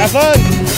Have fun.